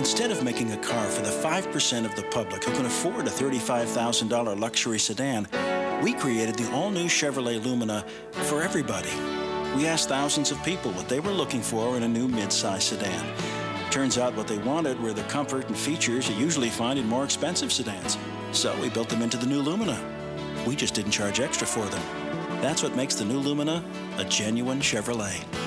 Instead of making a car for the 5% of the public who can afford a $35,000 luxury sedan, we created the all-new Chevrolet Lumina for everybody. We asked thousands of people what they were looking for in a new midsize sedan. Turns out what they wanted were the comfort and features you usually find in more expensive sedans. So we built them into the new Lumina. We just didn't charge extra for them. That's what makes the new Lumina a genuine Chevrolet.